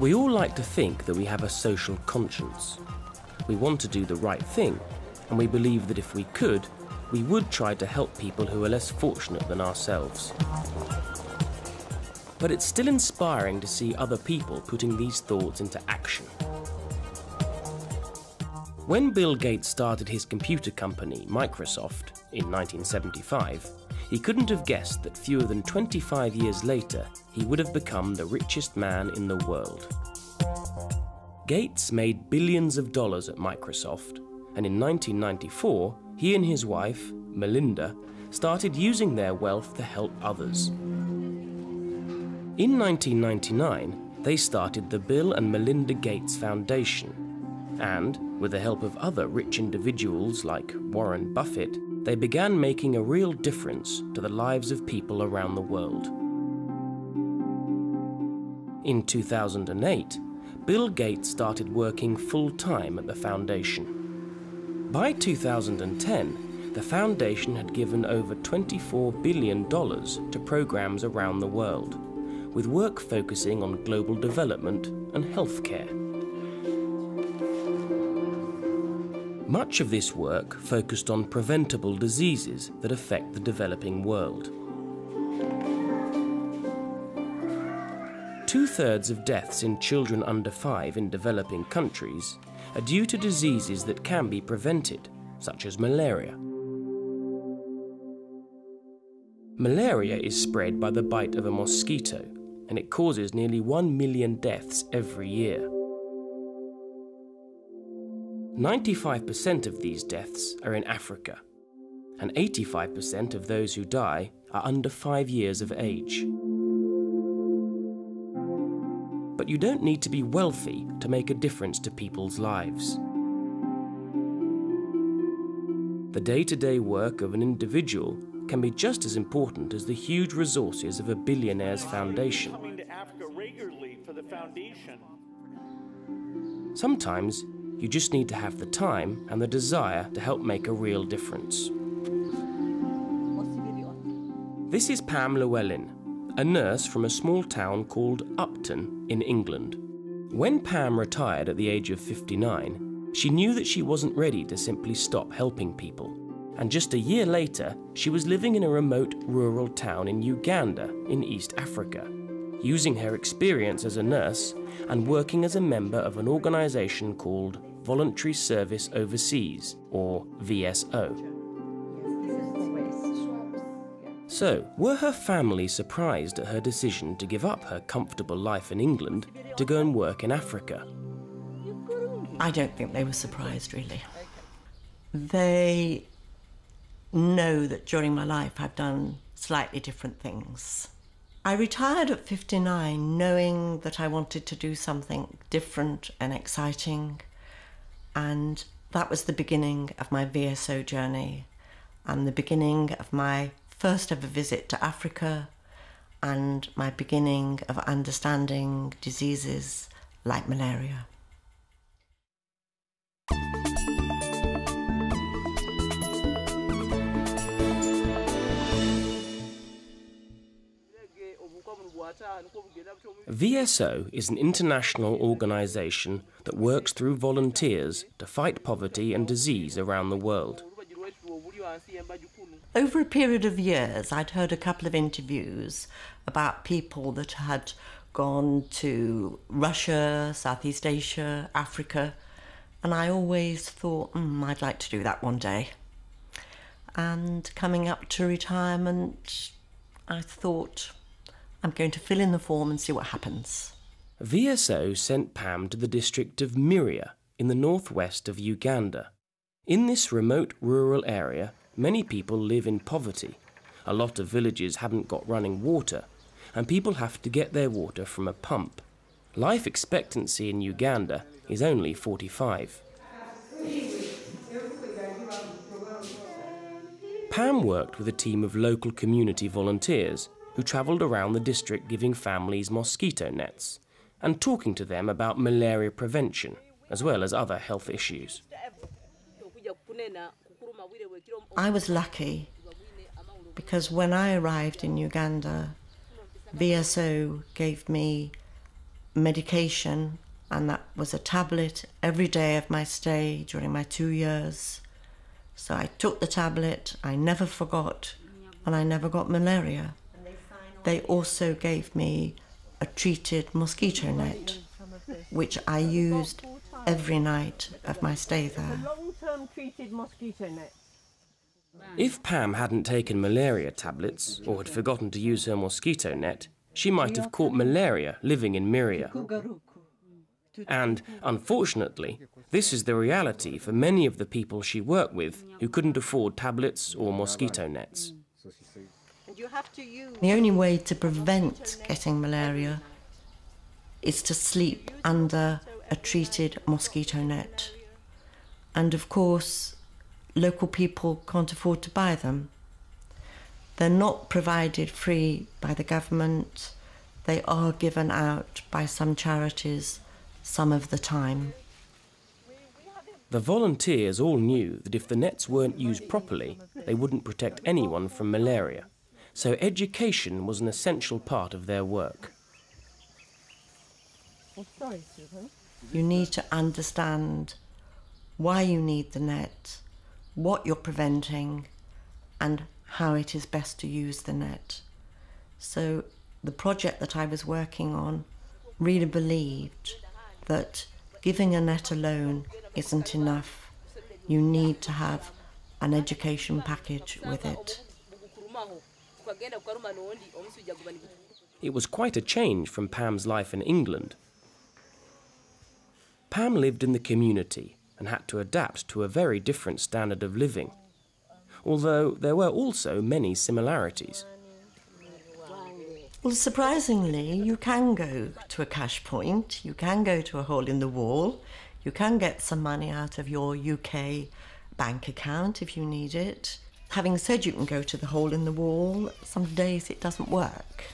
We all like to think that we have a social conscience. We want to do the right thing, and we believe that if we could, we would try to help people who are less fortunate than ourselves. But it's still inspiring to see other people putting these thoughts into action. When Bill Gates started his computer company, Microsoft, in 1975, he couldn't have guessed that fewer than 25 years later, he would have become the richest man in the world. Gates made billions of dollars at Microsoft, and in 1994, he and his wife, Melinda, started using their wealth to help others. In 1999, they started the Bill and Melinda Gates Foundation, and, with the help of other rich individuals like Warren Buffett, they began making a real difference to the lives of people around the world. In 2008, Bill Gates started working full time at the foundation. By 2010, the foundation had given over $24 billion to programs around the world, with work focusing on global development and healthcare. Much of this work focused on preventable diseases that affect the developing world. Two thirds of deaths in children under five in developing countries are due to diseases that can be prevented, such as malaria. Malaria is spread by the bite of a mosquito, and it causes nearly 1 million deaths every year. 95% of these deaths are in Africa, and 85% of those who die are under five years of age. But you don't need to be wealthy to make a difference to people's lives. The day to day work of an individual can be just as important as the huge resources of a billionaire's foundation. Sometimes you just need to have the time and the desire to help make a real difference. This is Pam Llewellyn, a nurse from a small town called Upton in England. When Pam retired at the age of 59, she knew that she wasn't ready to simply stop helping people. And just a year later, she was living in a remote rural town in Uganda in East Africa, using her experience as a nurse and working as a member of an organisation called Voluntary Service Overseas, or VSO. So, were her family surprised at her decision to give up her comfortable life in England to go and work in Africa? I don't think they were surprised, really. They know that during my life I've done slightly different things. I retired at 59 knowing that I wanted to do something different and exciting. And that was the beginning of my VSO journey and the beginning of my first ever visit to Africa and my beginning of understanding diseases like malaria. VSO is an international organisation that works through volunteers to fight poverty and disease around the world. Over a period of years, I'd heard a couple of interviews about people that had gone to Russia, Southeast Asia, Africa, and I always thought, mm, I'd like to do that one day. And coming up to retirement, I thought, I'm going to fill in the form and see what happens. VSO sent Pam to the district of Miria in the northwest of Uganda. In this remote rural area, many people live in poverty. A lot of villages haven't got running water, and people have to get their water from a pump. Life expectancy in Uganda is only 45. Pam worked with a team of local community volunteers who travelled around the district giving families mosquito nets and talking to them about malaria prevention, as well as other health issues. I was lucky because when I arrived in Uganda, VSO gave me medication, and that was a tablet every day of my stay during my two years. So I took the tablet, I never forgot, and I never got malaria. They also gave me a treated mosquito net, which I used every night of my stay there. Long-term treated mosquito net. If Pam hadn't taken malaria tablets or had forgotten to use her mosquito net, she might have caught malaria living in Miria. And, unfortunately, this is the reality for many of the people she worked with who couldn't afford tablets or mosquito nets. The only way to prevent getting malaria is to sleep under a treated mosquito net. And of course, local people can't afford to buy them. They're not provided free by the government. They are given out by some charities some of the time. The volunteers all knew that if the nets weren't used properly, they wouldn't protect anyone from malaria. So education was an essential part of their work. Sorry, Susan. You need to understand why you need the net, what you're preventing, and how it is best to use the net. So, the project that I was working on really believed that giving a net alone isn't enough. You need to have an education package with it. It was quite a change from Pam's life in England. Pam lived in the community and had to adapt to a very different standard of living, although there were also many similarities. Well, surprisingly, you can go to a cash point, you can go to a hole in the wall, you can get some money out of your UK bank account if you need it. Having said you can go to the hole in the wall, some days it doesn't work.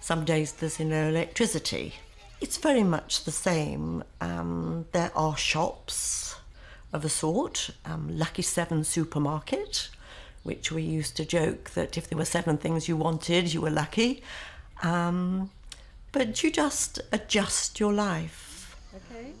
Some days there's no electricity. It's very much the same. Um, there are shops of a sort, um, Lucky Seven supermarket, which we used to joke that if there were seven things you wanted, you were lucky. Um, but you just adjust your life. Okay.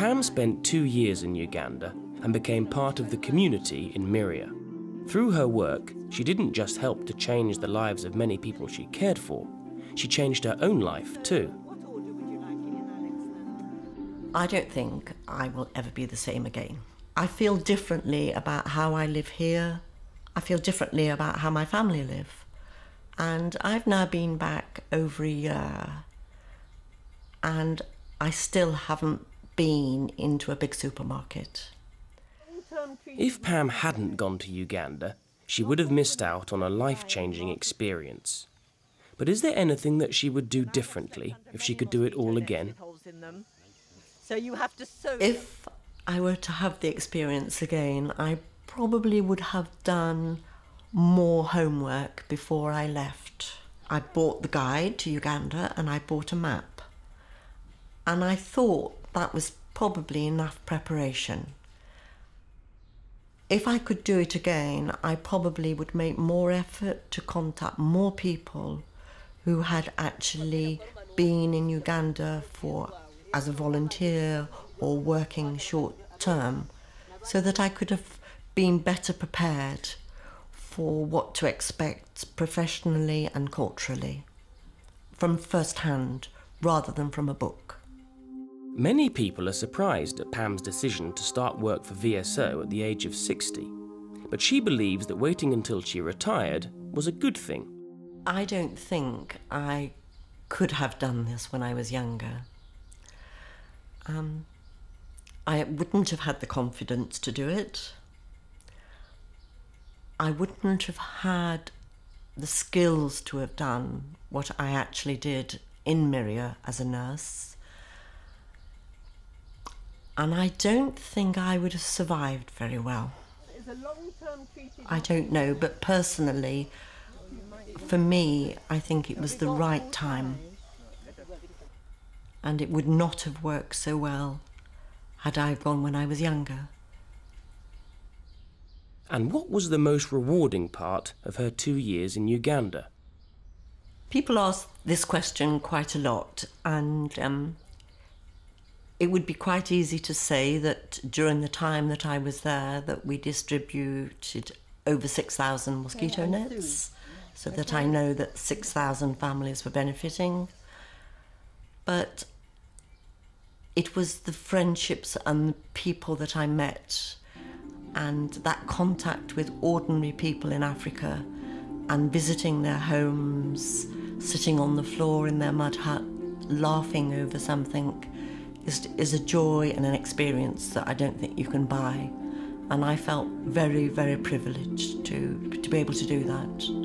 Pam spent two years in Uganda and became part of the community in Miria. Through her work, she didn't just help to change the lives of many people she cared for, she changed her own life too. I don't think I will ever be the same again. I feel differently about how I live here. I feel differently about how my family live. And I've now been back over a year and I still haven't been into a big supermarket. If Pam hadn't gone to Uganda, she would have missed out on a life changing experience. But is there anything that she would do differently if she could do it all again? So you have to sew. If I were to have the experience again, I probably would have done more homework before I left. I bought the guide to Uganda and I bought a map. And I thought that was probably enough preparation. If I could do it again, I probably would make more effort to contact more people who had actually been in Uganda for as a volunteer or working short term so that I could have been better prepared for what to expect professionally and culturally from first hand rather than from a book. Many people are surprised at Pam's decision to start work for VSO at the age of 60, but she believes that waiting until she retired was a good thing. I don't think I could have done this when I was younger. Um, I wouldn't have had the confidence to do it. I wouldn't have had the skills to have done what I actually did in Miria as a nurse. And I don't think I would have survived very well. I don't know, but personally, for me, I think it was the right time. and it would not have worked so well had I gone when I was younger. And what was the most rewarding part of her two years in Uganda? People ask this question quite a lot, and um, it would be quite easy to say that during the time that I was there, that we distributed over 6,000 mosquito nets, so that I know that 6,000 families were benefiting. But it was the friendships and the people that I met and that contact with ordinary people in Africa and visiting their homes, sitting on the floor in their mud hut, laughing over something is, is a joy and an experience that I don't think you can buy. And I felt very, very privileged to, to be able to do that.